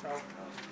Tchau.